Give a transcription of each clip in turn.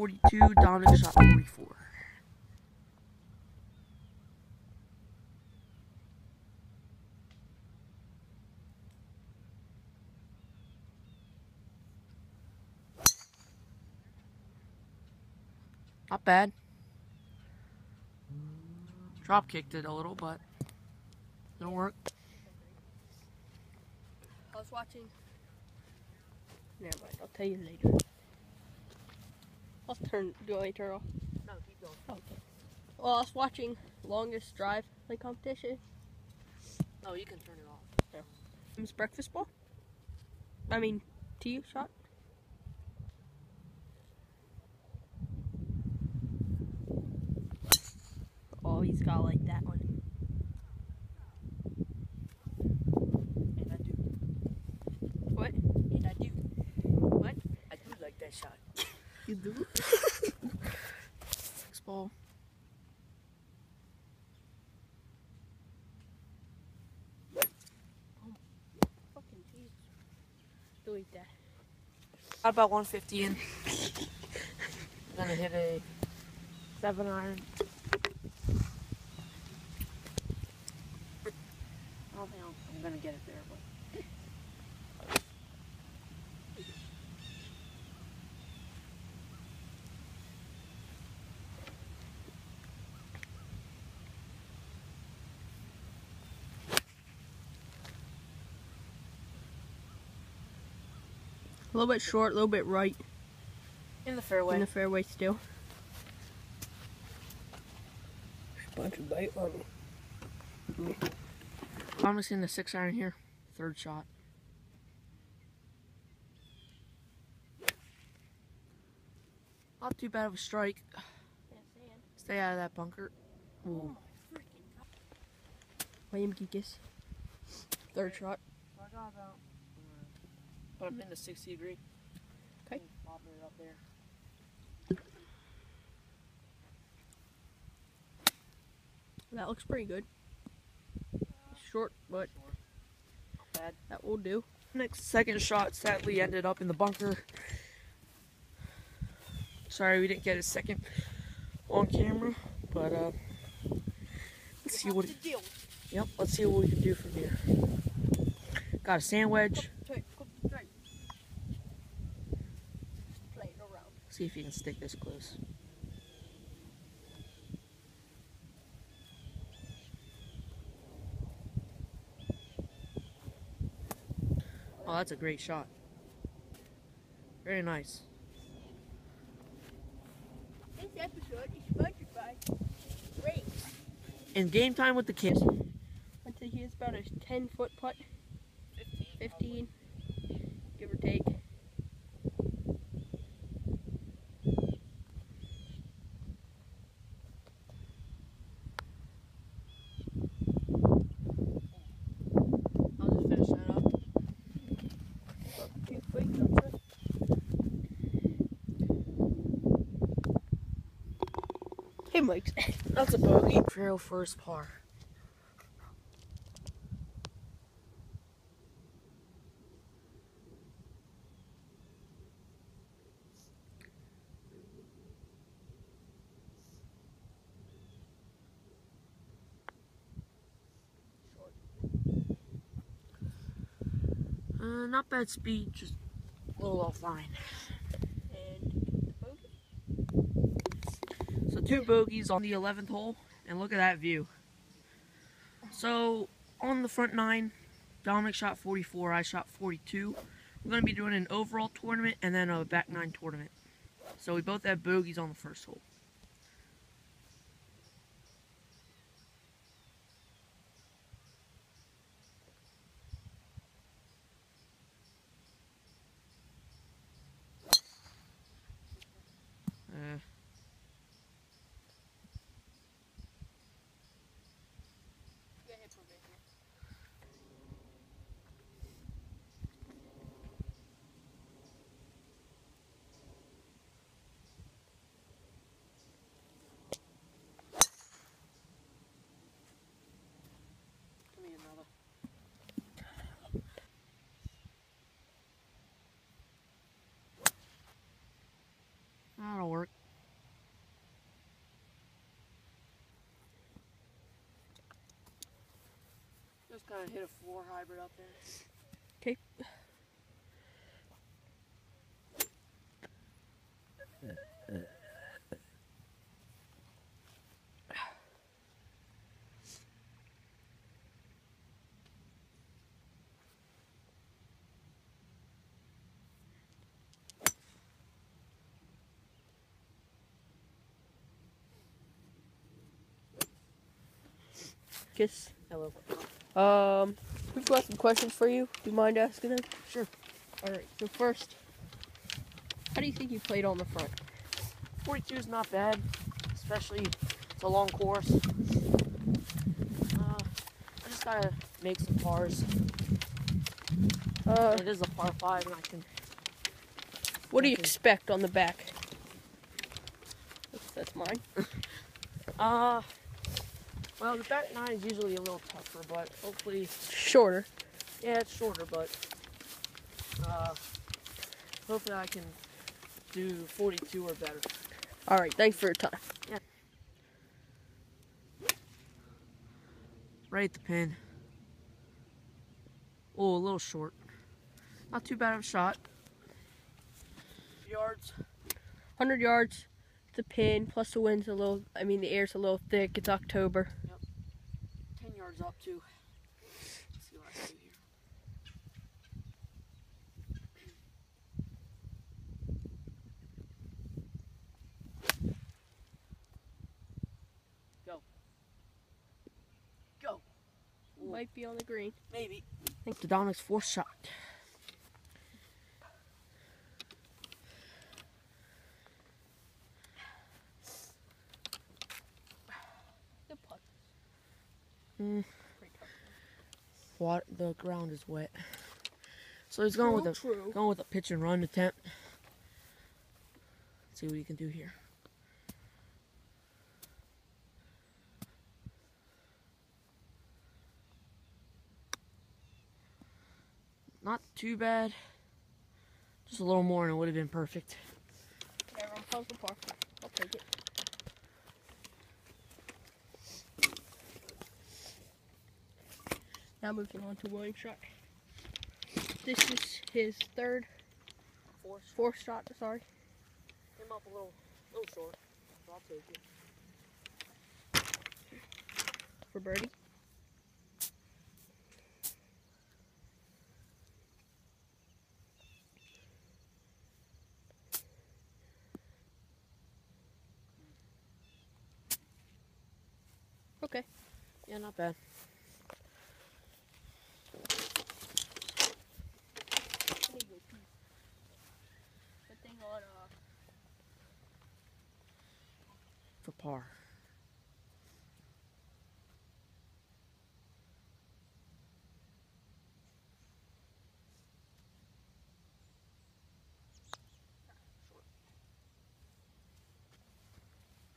I shot 42, Dominic shot 44. Not bad. Drop kicked it a little, but it'll work. I was watching. Never mind, I'll tell you later. I'll turn, do I turn off? No, keep going. Okay. Well, I was watching longest drive like competition. No, you can turn it off. Yeah. It's breakfast ball. I mean, tee shot. Oh, he's got like that one. And I do. What? And I do. What? I do like that shot. You do? Next ball. Fucking jeez. Delete that. Got about 150 in. gonna hit a seven iron. I don't think I'm, I'm gonna get it there, but A little bit short, a little bit right in the fairway. in the fairway still. Bunch of bait on me. I'm just in the six iron here. Third shot. Not too bad of a strike. Stay out of that bunker. Ooh. Oh William Geekus. Third shot. But I'm in the 60 degree. Okay. Up there. That looks pretty good. Short, but Not bad. that will do. Next second shot sadly ended up in the bunker. Sorry we didn't get a second on camera, but uh, let's see what. Yep, let's see what we can do from here. Got a sand wedge. Play it around. See if you can stick this close. Oh, that's a great shot. Very nice. This episode is sponsored by game time with the kids. I'd say he has about a 10 foot putt. 15, give or take. I'll just finish that up. Two feet, that's it. Hey, Mike. That's a bogey. Trail first par. Uh, not bad speed, just a little offline. And bogey. Two bogeys on the 11th hole, and look at that view. So on the front nine, Dominic shot 44, I shot 42. We're going to be doing an overall tournament and then a back nine tournament. So we both have bogeys on the first hole. Uh, Gotta hit a four hybrid up there. Okay. Kiss. Hello. Um, we've got some questions for you. Do you mind asking them? Sure. All right. So first, how do you think you played on the front? 42 is not bad, especially it's a long course. Uh, I just gotta make some pars. Uh, It is a par five, and I can. what do you okay. expect on the back? That's, that's mine. Uh, well, the back nine is usually a little tougher, but hopefully, Shorter. yeah, it's shorter, but uh, hopefully I can do 42 or better. All right. Thanks for your time. Yeah. Right at the pin. Oh, a little short. Not too bad of a shot. Yards. 100 yards. The pin plus the wind's a little. I mean, the air's a little thick. It's October. 10 yards up too. Let's see what I can do here. Go. Go. Might be on the green. maybe. I think the Dominic's fourth shot. Mm. Water, the ground is wet. So he's going with a True. going with a pitch and run attempt. see what he can do here. Not too bad. Just a little more and it would have been perfect. Everyone calls the par. I'll take it. Now moving on to William shot. This is his third, Force fourth shot. Sorry. him up a little, little short. So I'll take it. for birdie. Okay. Yeah, not bad. Good thing on uh, For par.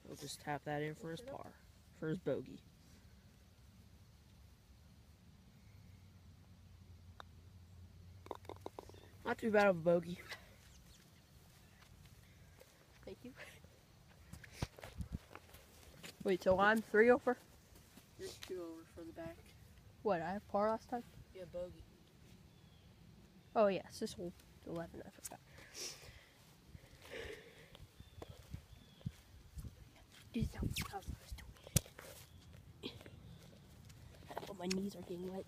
He'll just tap that in for his par, for his bogey. Not too bad of a bogey. thank you. Wait, so I'm three over? You're two over for the back. What, I have par last time? Yeah, bogey. Oh, yes, this will 11, I forgot. This is how- how I was doing it. Oh, my knees are getting wet.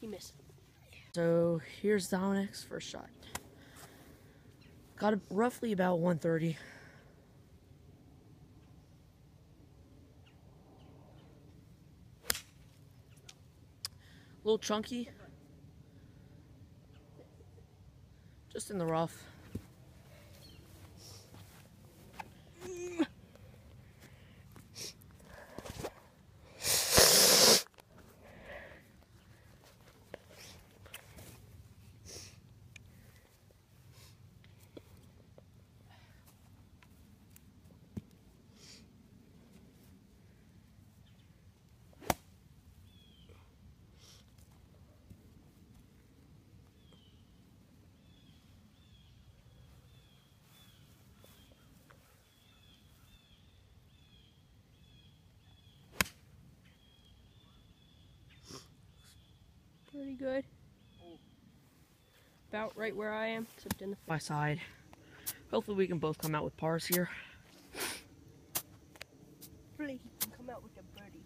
He missed. So here's Dominic's first shot. Got roughly about 130. A little chunky. Just in the rough. Pretty good. About right where I am, except in the My side. Hopefully we can both come out with pars here. Hopefully he can come out with a birdie.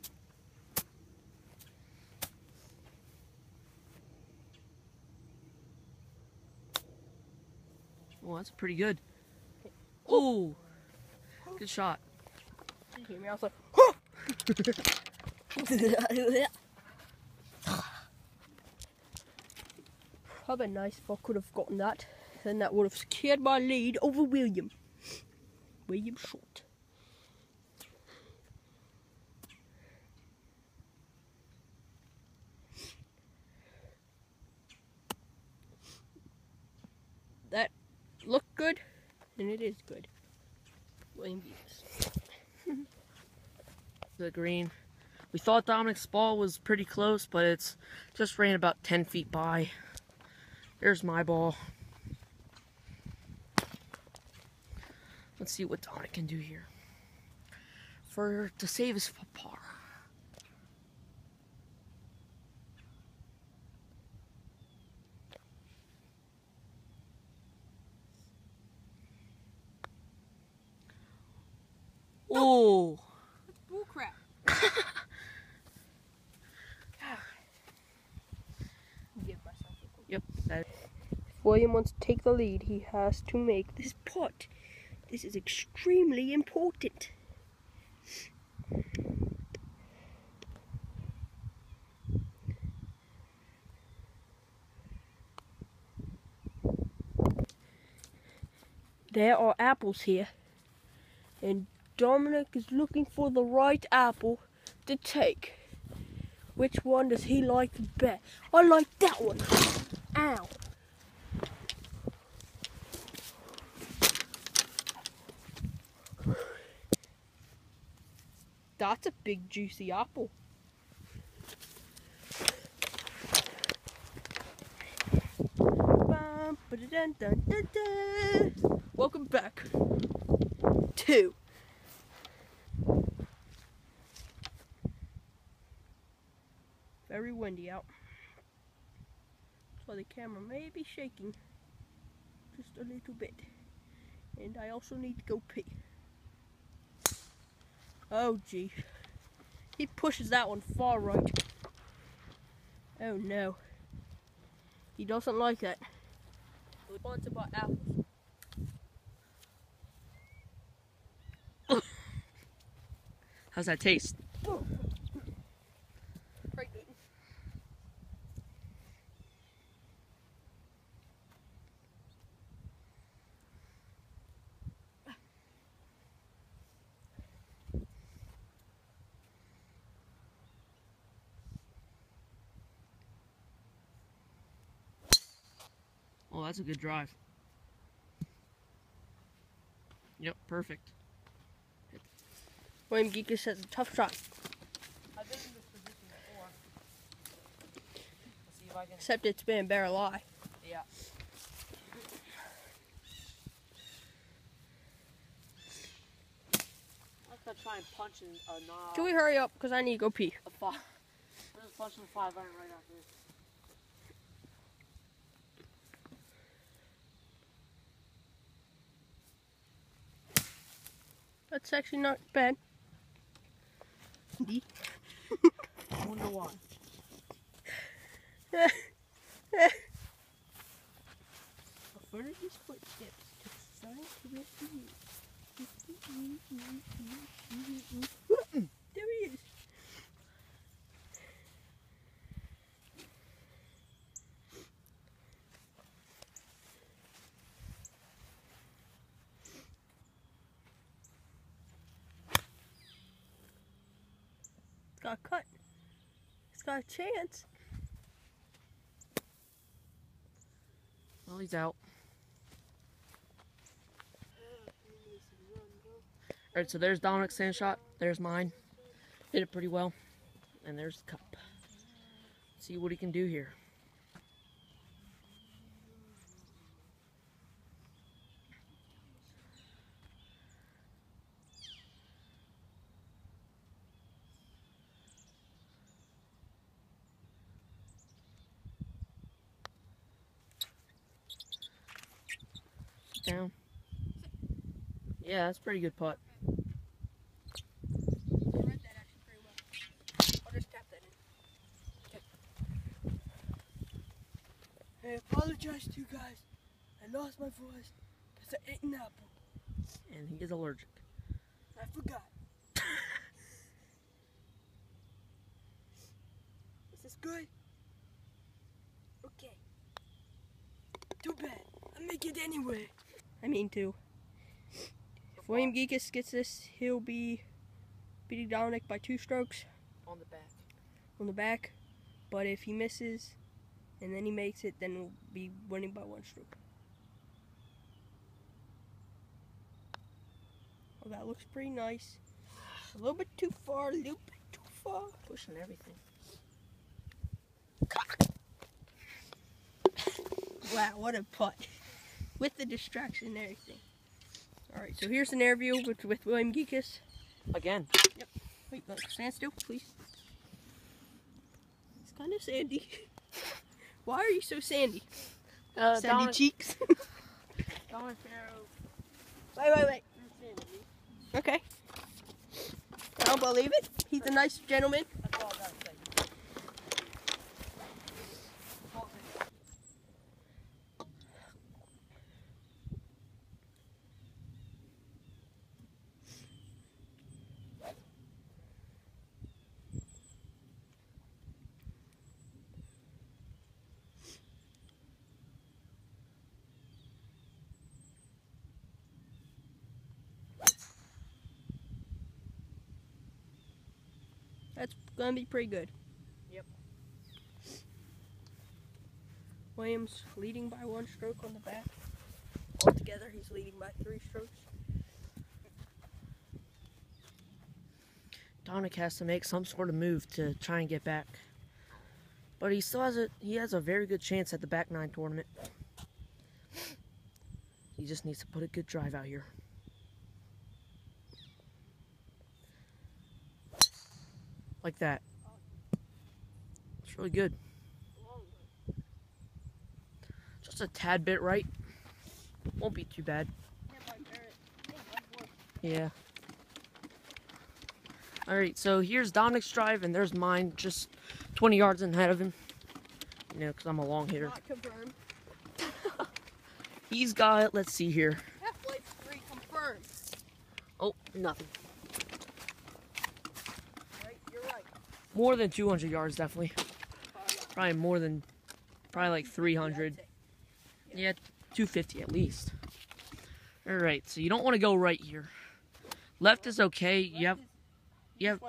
Well, that's pretty good. Oh. Ooh, good shot. Did you hear me? I was like, Probably nice if I could have gotten that. Then that would have secured my lead over William. William Short. That looked good, and it is good. William Beavis. The green. We thought Dominic's ball was pretty close, but it's just ran about 10 feet by. There's my ball. Let's see what Dominic can do here. For to save his par. Oh, That's Bullcrap. Give myself a quick- yep. That, If William wants to take the lead, he has to make this pot. This is extremely important. There are apples here, and Dominic is looking for the right apple to take. Which one does he like the best? I like that one. Ow. That's a big juicy apple. Welcome back to very windy out. So the camera may be shaking just a little bit. And I also need to go pee. Oh gee. He pushes that one far right. Oh no. He doesn't like that. He wants apples. how's that taste? Pregnant. That's a good drive. Yep, perfect. William Geekus has a tough shot, I've been in this position before. Let's see if I can. except it's been a barrel eye. Yeah. I'm gonna try and punch in a knob. Can we hurry up? Because I need to go pee. A five. I'm just punching a five iron right after this. That's actually not bad. I wonder why. Further these footsteps to sign to rescue you. There he is. A chance. Well, he's out. Alright, so there's Dominic's sand shot. There's mine. Hit it pretty well. And there's the cup. See what he can do here. Yeah, that's a pretty good putt. I read that actually pretty well. I'll just tap that in. I apologize to you guys. I lost my voice because I ate an apple. And he is allergic. I forgot. Is this good? Okay. Too bad. I make it anyway. I mean to. If William Geekus gets this, he'll be beating Dominic by two strokes On the back. on the back. But if he misses and then he makes it, then we'll be winning by one stroke. Well, that looks pretty nice. A little bit too far, a little bit too far. Pushing everything. Wow, what a putt. With the distraction and everything. Alright, so here's an interview with, with William Geekus. Again. Yep. Wait, look, stand still, please. It's kind of sandy. Why are you so sandy? Uh, sandy Dominic, cheeks. Farrow. wait, wait, wait. Okay. I don't believe it. He's a nice gentleman. That's gonna be pretty good. Yep. Williams leading by one stroke on the back. Altogether, he's leading by three strokes. Donick has to make some sort of move to try and get back. But he still has a he has a very good chance at the back nine tournament. He just needs to put a good drive out here. Like that. It's really good. Just a tad bit right. Won't be too bad. Yeah. All right, so here's Dominic's drive, and there's mine, just 20 yards ahead of him. You know, because I'm a long hitter. He's got, let's see here. Half-Life 3 confirmed. Oh, nothing. Right, you're right. More than 200 yards, definitely. Probably more than, probably like 300. Yeah, 250 at least. All right, so you don't want to go right here. Left is okay. You have, you have,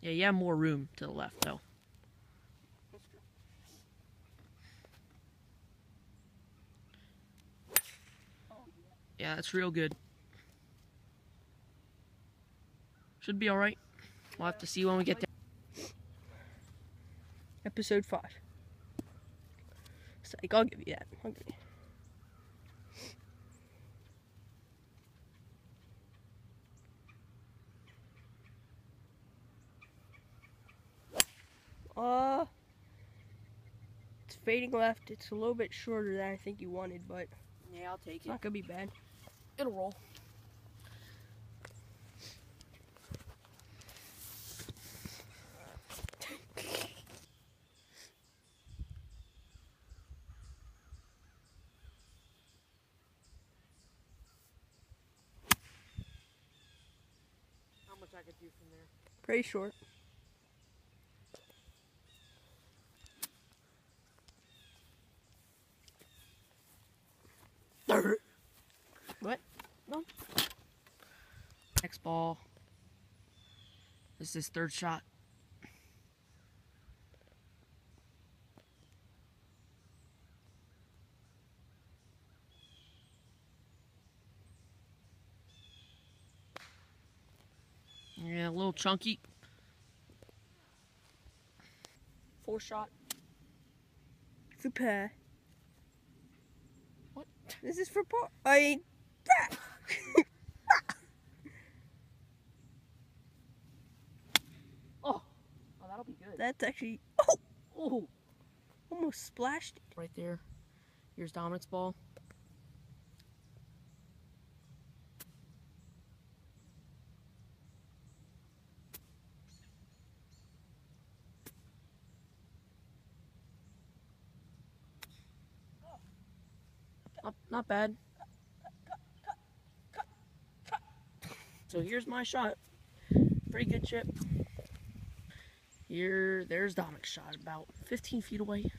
yeah, you have more room to the left though. Yeah, that's real good. Should be all right. We'll have to see when we get there. Episode 5. Psych, I'll give you that. I'll give you. Uh, it's fading left. It's a little bit shorter than I think you wanted, but Yeah, I'll take it's not gonna be bad. It'll roll. How much I could do from there? Pretty short. What? No. Next ball. This is his third shot. Yeah, a little chunky. Four shot. For pair. What? This is for par. I mean, oh. oh, that'll be good. that's actually oh, Oh, almost splashed. right there. Here's Dominic's ball. Not, bad. So here's my shot. Pretty good chip. Here, there's Dominic's shot, about 15 feet away.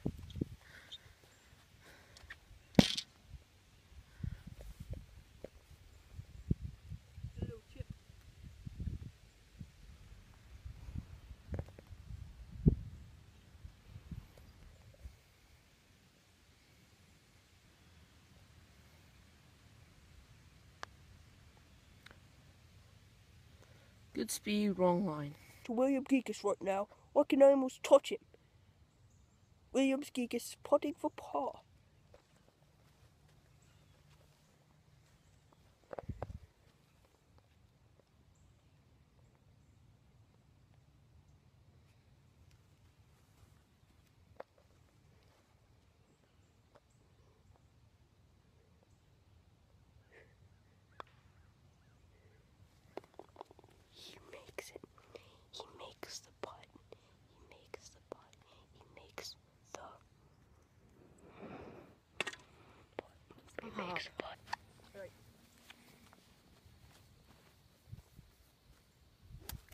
Good speed, wrong line. To William Geekus right now. I can almost touch him. Williams Geekus putting for par. He makes it. He makes the putt. He makes the putt. He makes the putt. He makes the putt.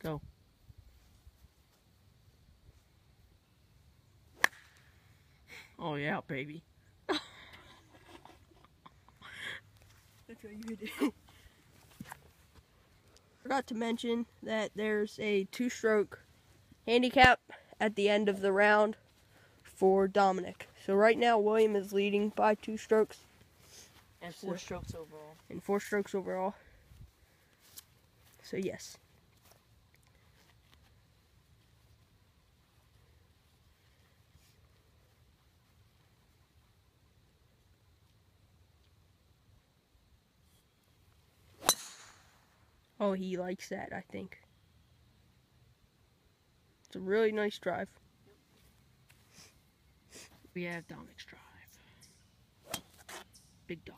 Go. Oh yeah, baby. That's how you hit it. Forgot to mention that there's a two stroke handicap at the end of the round for Dominic. So right now William is leading by two strokes And four So- strokes overall. and four strokes overall. So yes. Oh, he likes that, I think. It's a really nice drive. We have Dominic's drive. Big dog.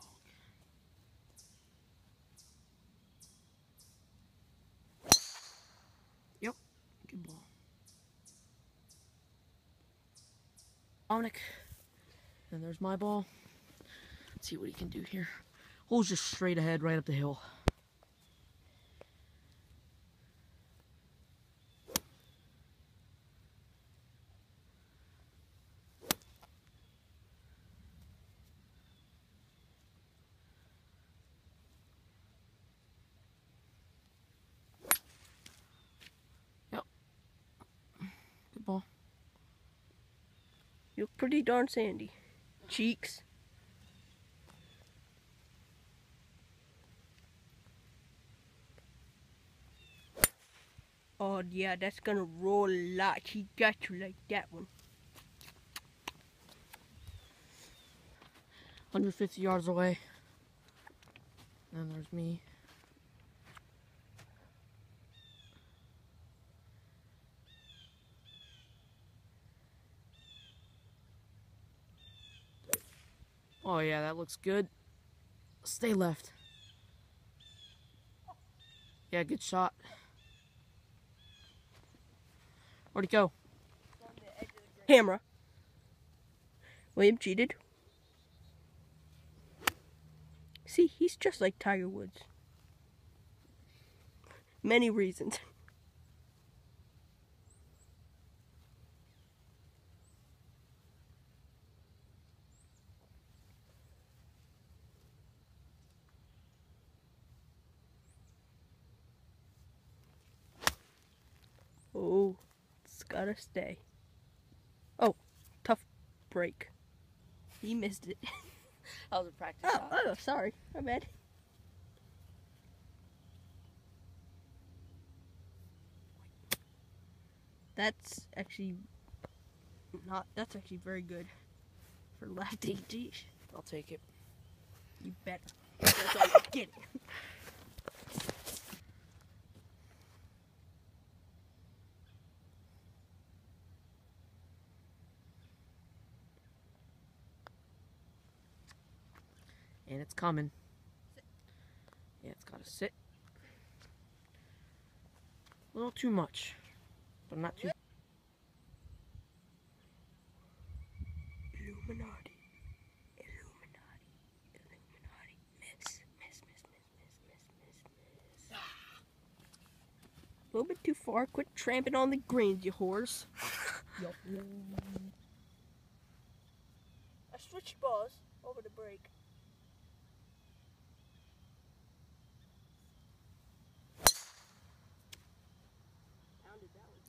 Yep, good ball. Dominic. And there's my ball. Let's see what he can do here. Hole's just straight ahead, right up the hill. Good ball. You look darn sandy. Cheeks. Oh yeah, that's gonna roll a lot. He got you like that one. 150 yards away. And there's me. Oh yeah, that looks good. Stay left. Yeah, good shot. Where'd he go? Camera. William cheated. See, he's just like Tiger Woods. Many reasons. Oh, it's gotta stay. Oh, tough break. He missed it. That was a practice Oh, oh, sorry. My bad. That's actually not. That's actually very good for lefty. I'll take it. you better. That's all you're getting. it's coming. Yeah, it's gotta sit. A little too much, but not too. Illuminati. Illuminati. Illuminati. A little bit too far. Quit tramping on the greens, you horse. yep. I switched balls over the break.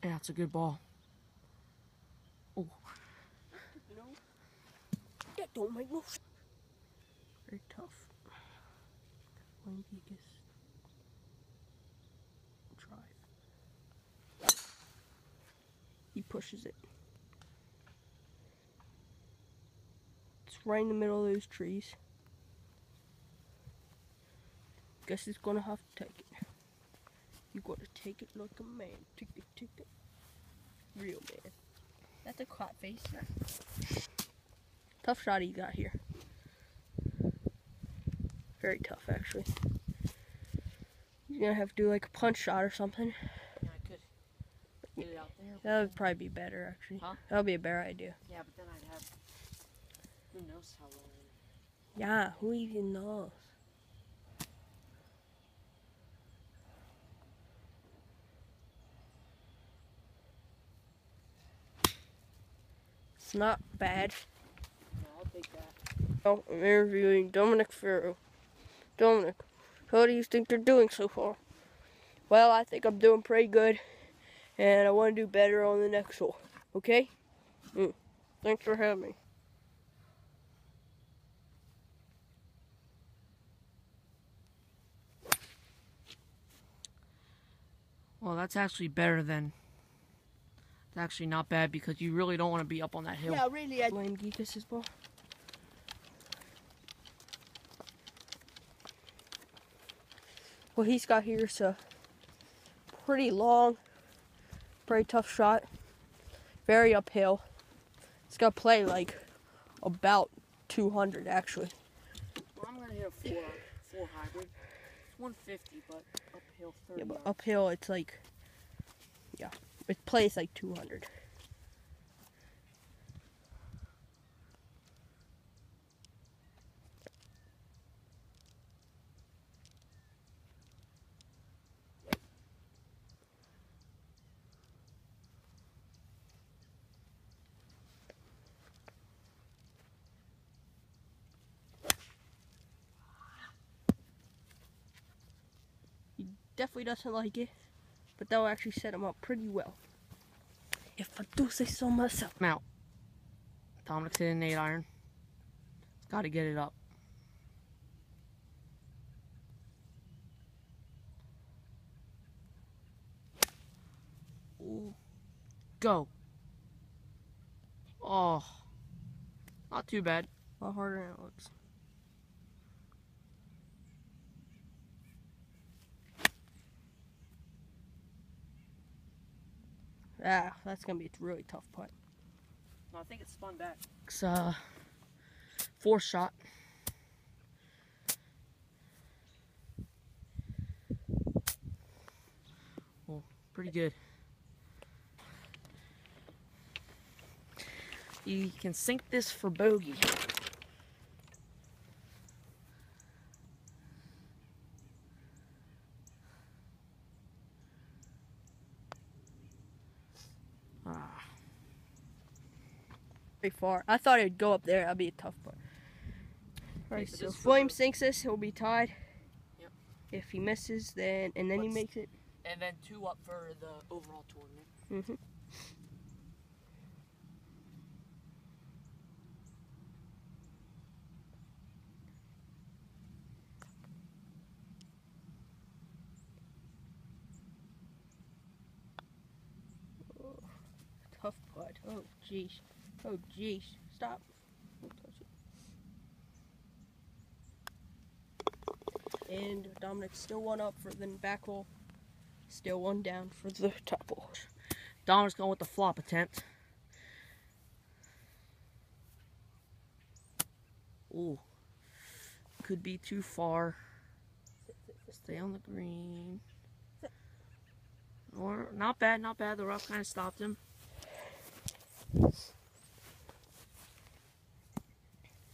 Yeah, it's a good ball. Oh. know, that don't make no. Very tough. Wayne Geekus. Drive. He pushes it. It's right in the middle of those trees. Guess he's gonna have to take it. You gotta take it like a man. Take it, take it. Real man. That's a caught face. Tough shot he got here. Very tough, actually. You're gonna have to do like a punch shot or something. Yeah, I could get it out there. That would probably be better, actually. Huh? That would be a better idea. Yeah, but then I'd have. Who knows how long? Yeah, who even knows? It's not bad. No, I'll take that. Oh, I'm interviewing Dominic Farrow. Dominic, how do you think they're doing so far? Well, I think I'm doing pretty good, and I want to do better on the next hole. Okay? Mm. Thanks for having me. Well, that's actually better than. It's actually not bad because you really don't want to be up on that hill. Yeah, really. I blame Geekus as well. What he's got here is a pretty long, pretty tough shot. Very uphill. It's got to play like about 200 actually. Well, I'm gonna hit a four, four hybrid. It's 150, but uphill 30. Yeah, but yards. uphill it's like, yeah, it plays like 200. He definitely doesn't like it, but that'll actually set him up pretty well. If I do say so myself. I'm out. Dominic's hitting an eight iron. Got to get it up. Ooh. Go. Oh. Not too bad. A lot harder than it looks. Ah, that's gonna be a really tough putt. No, I think it's spun back. It's uh fourth shot. Well, pretty good. You can sink this for bogey. Ah. Pretty far. I thought it'd go up there. That'd be a tough putt. Alright, so so this if William sinks this, he'll be tied. Yep. If he misses, then and then he makes it. And then two up for the overall tournament. hmm Oh, tough putt. Oh, jeez. Oh, jeez. Stop. And Dominic's still one up for the back hole. Still one down for the top hole. Dominic's going with the flop attempt. Ooh. Could be too far. Stay on the green. Or not bad, not bad. The rough kind of stopped him.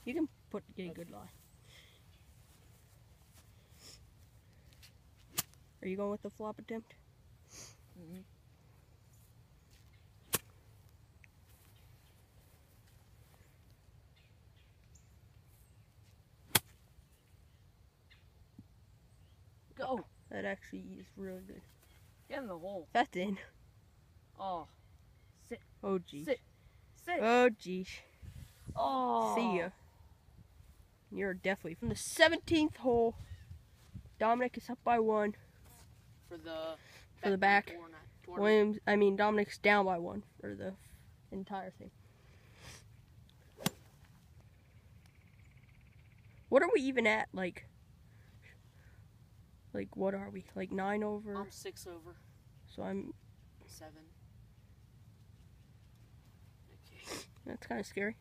You can put get a good lie. Are you going with the flop attempt? Mm -hmm. Go. That actually is really good. Get in the hole. That's in. Oh. Sit. Oh, geez. Sit. Sit. Oh, geez. Oh. See ya. You're definitely from the 17th hole. Dominic is up by one. For the For the back. tournament. Williams, I mean Dominic's down by one for the entire thing. What are we even at? Like, like what are we? Like nine over. I'm six over. So I'm. Seven. Okay. That's kind of scary.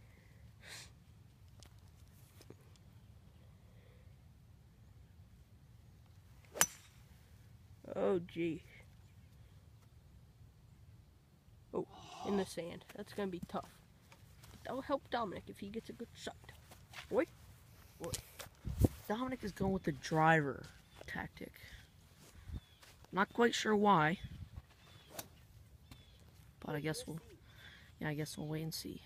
Oh. Oh, in the sand. That's gonna be tough. But that'll help Dominic if he gets a good shot. Boy. Boy. Dominic is going with the driver tactic. Not quite sure why. But I guess we'll yeah, I guess we'll wait and see.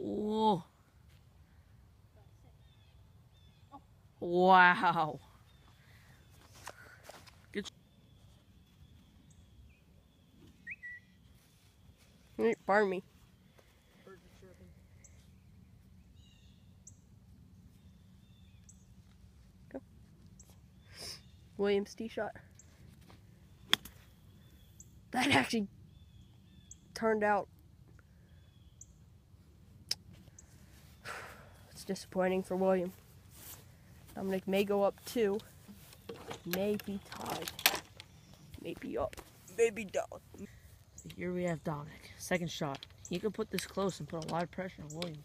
Oh. Wow. Mm, Pardon me. Go. Williams tee shot. That actually turned out. It's disappointing for William. Dominic may go up two. May be tied. Maybe up. Maybe down. Here we have Dominic. Second shot. He could put this close and put a lot of pressure on William.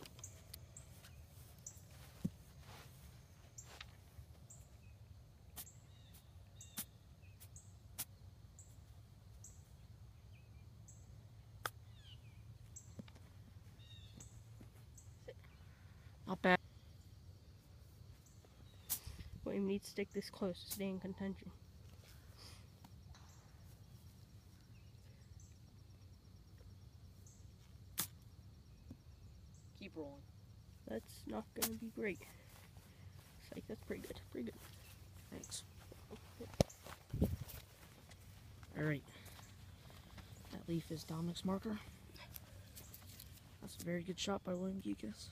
Not bad. Needs to stick this close to stay in contention. Keep rolling. That's not gonna be great. Psych, that's pretty good. Pretty good. Thanks. Alright. That leaf is Dominic's marker. That's a very good shot by William Geekus.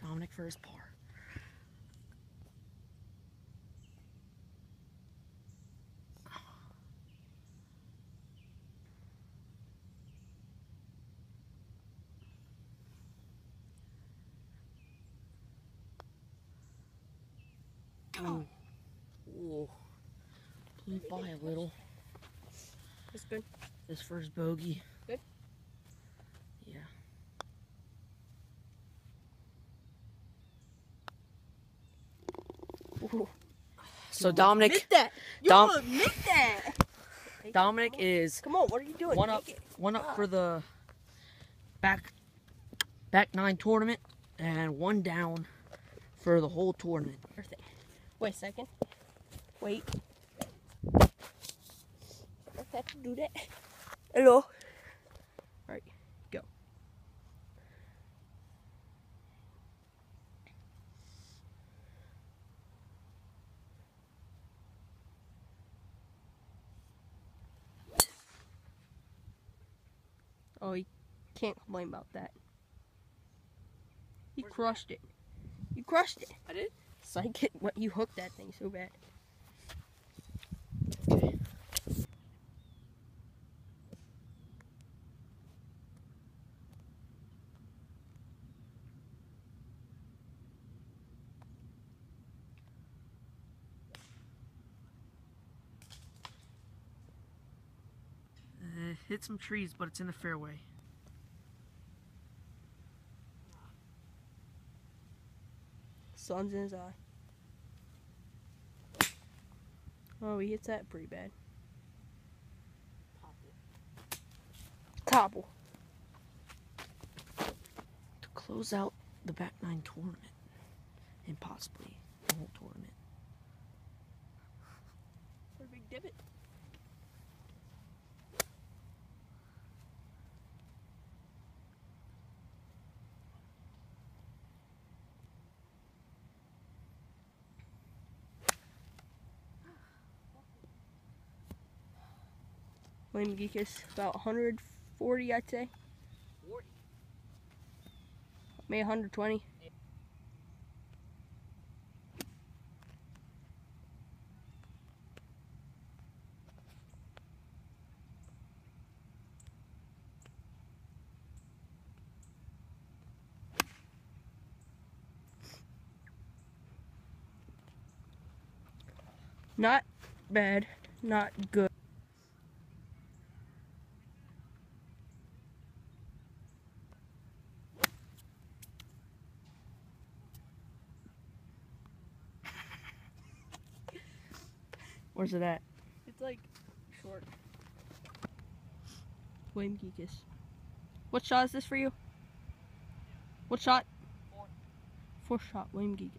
Dominic for his par. Ooh. Ooh. Blew by a little. That's good. This first bogey. Good. Yeah. Ooh. So Dominic, that. You Dom- admit that. Dominic is Come on, what are you doing? one up, it. one up for the back, back nine tournament, and one down for the whole tournament. Wait a second. Wait. Have to do that. Hello. Alright, go. Oh, he can't complain about that. He crushed it. You crushed it. I did. Psych you hooked that thing so bad. Hit some trees, but it's in the fairway. Sun's in his eye. Oh, he hits that pretty bad. Topple. To close out the back nine tournament and possibly the whole tournament. What a big divot. William Geekus, about 140, I'd say. 40. Maybe 120. Not bad, not good. Where's it at? It's like short. Wayne Geekus. What shot is this for you? What shot? Four. Fourth shot, Wayne Geekus.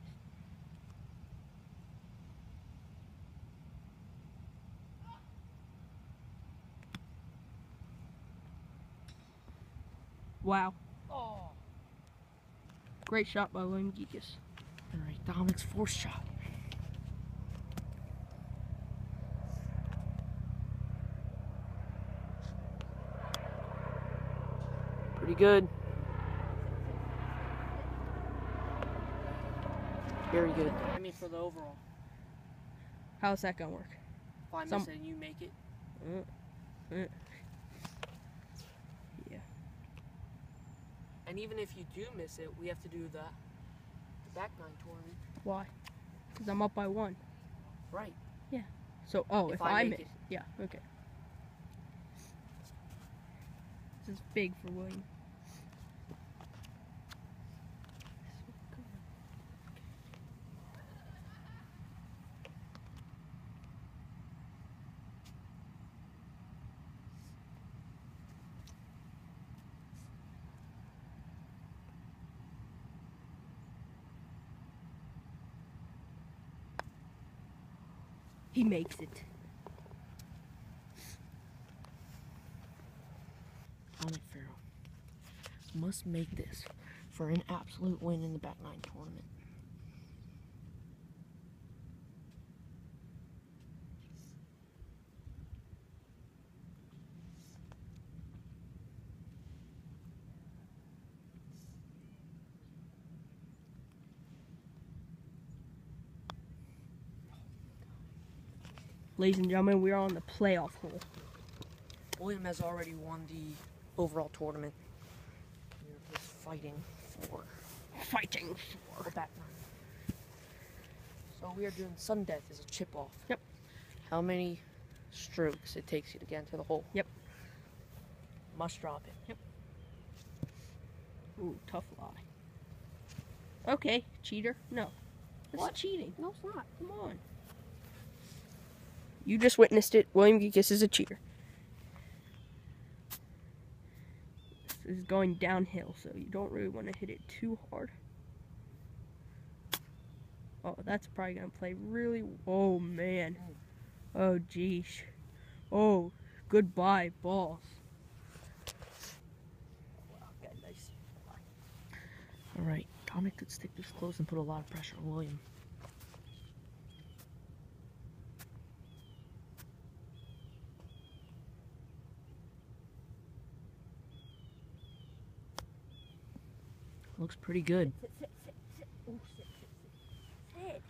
Wow. Oh. Great shot by William Geekus. All right, Dominic's fourth shot. Good. Very good. I mean, for the overall. How's that gonna work? If I miss Some- it and you make it. Mm. And even if you do miss it, we have to do the, the back nine tournament. Why? Because I'm up by one. Right. Yeah. So, oh, if, If I I, make miss. it. Yeah, okay. This is big for William. He makes it. Dominic Farrell must make this for an absolute win in the back nine tournament. Ladies and gentlemen, we are on the playoff hole. William has already won the overall tournament. We're just fighting for Fighting the for. back nine. So we are doing sudden death as a chip off. Yep. How many strokes it takes you to get into the hole? Yep. Must drop it. Yep. Ooh, tough lie. Okay, cheater. No. That's What? cheating. No, it's not. Come on. You just witnessed it. William Geekus is a cheater. This is going downhill, so you don't really want to hit it too hard. Oh, that's probably going to play really... Oh, man. Oh, geesh. Oh, goodbye, balls. Wow, got nice... All right. Dominic could stick this close and put a lot of pressure on William. Looks pretty good. Sit, sit, sit, sit. Ooh, sit, sit, sit. Sit.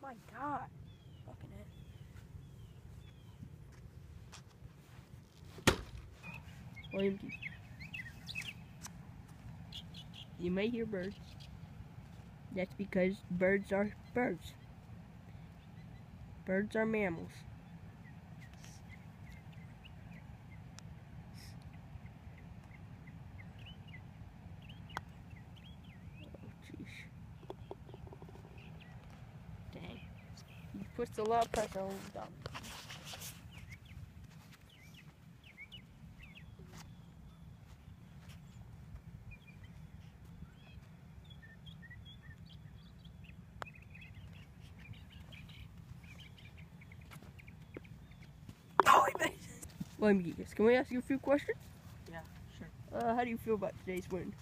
My God. Fucking it. William, you- you may hear birds. That's because birds are birds. Birds are mammals. puts a lot of pressure on the Let me guess. Can we ask you a few questions? Yeah, sure. Uh, how do you feel about today's win?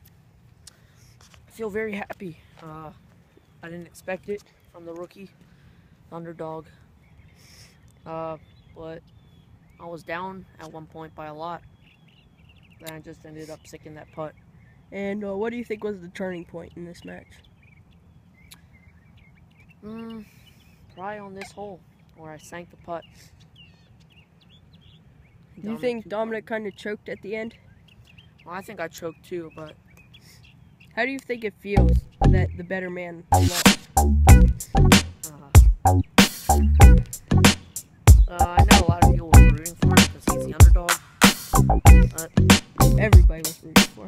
I feel very happy. Uh, I didn't expect it from the rookie underdog. Uh, but I was down at one point by a lot. Then I just ended up sicking that putt. And uh, what do you think was the turning point in this match? Mm, probably on this hole where I sank the putt. Do you think Dominic kind of choked at the end? Well, I think I choked too, but How do you think it feels that the better man lost? But Everybody was rooting for